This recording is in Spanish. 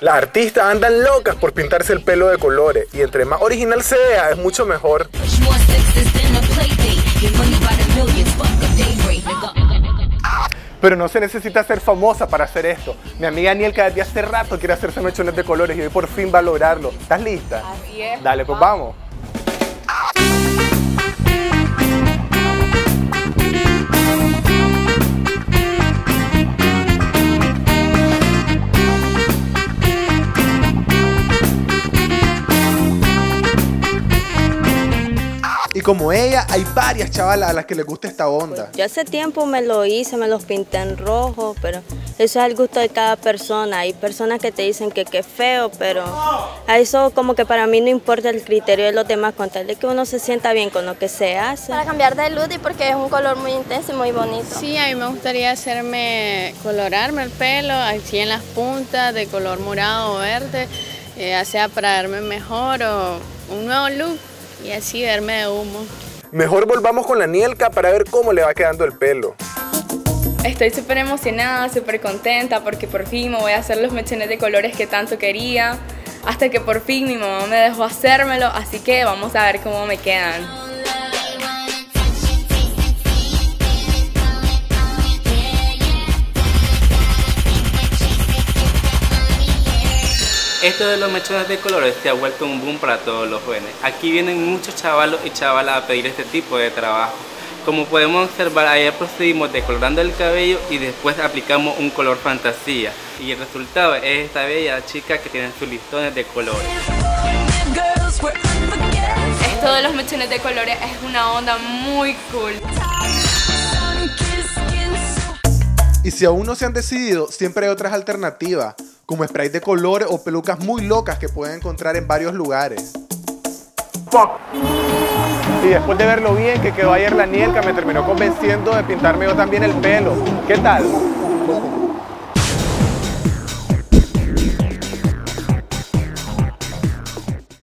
Las artistas andan locas por pintarse el pelo de colores y entre más original sea es mucho mejor. Pero no se necesita ser famosa para hacer esto. Mi amiga Anielka desde hace rato quiere hacerse mechones de colores y hoy por fin va a lograrlo. ¿Estás lista? Así es. Dale, pues vamos. Y como ella, hay varias chavalas a las que les gusta esta onda. Yo hace tiempo me lo hice, me los pinté en rojo, pero eso es el gusto de cada persona. Hay personas que te dicen que es feo, pero a eso como que para mí no importa el criterio de los demás, con tal de que uno se sienta bien con lo que se hace. Para cambiar de look y porque es un color muy intenso y muy bonito. Sí, a mí me gustaría hacerme, colorarme el pelo, aquí en las puntas, de color morado o verde, eh, ya sea para verme mejor o un nuevo look y así verme de humo. Mejor volvamos con la Nielka para ver cómo le va quedando el pelo. Estoy súper emocionada, súper contenta porque por fin me voy a hacer los mechones de colores que tanto quería. Hasta que por fin mi mamá me dejó hacérmelo, así que vamos a ver cómo me quedan. Esto de los mechones de colores se ha vuelto un boom para todos los jóvenes. Aquí vienen muchos chavalos y chavalas a pedir este tipo de trabajo. Como podemos observar, ayer procedimos decolorando el cabello y después aplicamos un color fantasía. Y el resultado es esta bella chica que tiene sus listones de colores. Esto de los mechones de colores es una onda muy cool. Y si aún no se han decidido, siempre hay otras alternativas, como spray de colores o pelucas muy locas que pueden encontrar en varios lugares. Y después de verlo bien que quedó ayer la Nielka, me terminó convenciendo de pintarme yo también el pelo. ¿Qué tal?